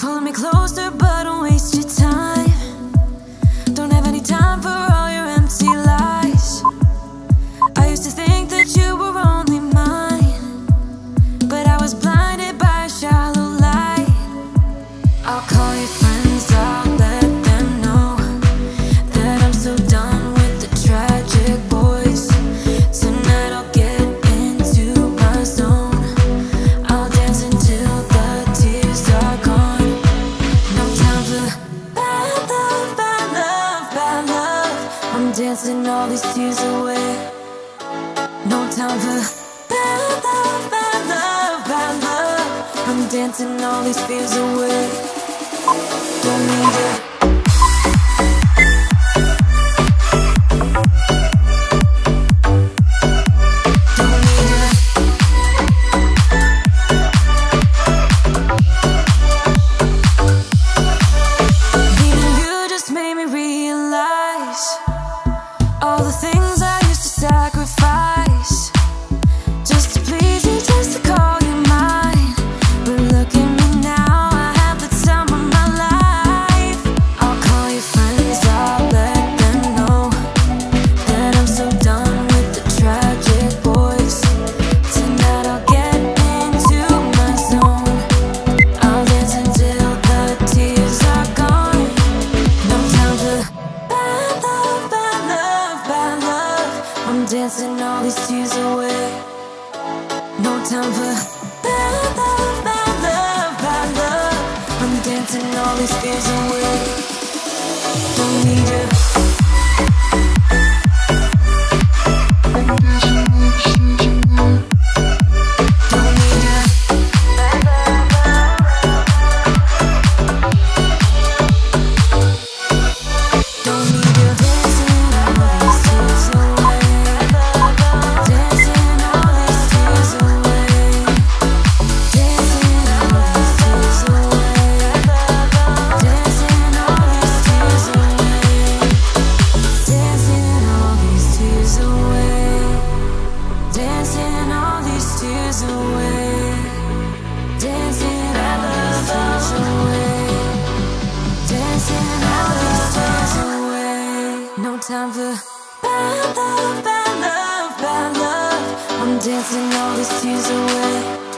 Pulling me closer, but don't waste No time for bad love, bad love, bad love. I'm dancing all these fears away. Don't need it. dancing all these tears away. No time for bad love, bad love, bad love. I'm dancing all these tears away. Don't need you. dancing all these tears away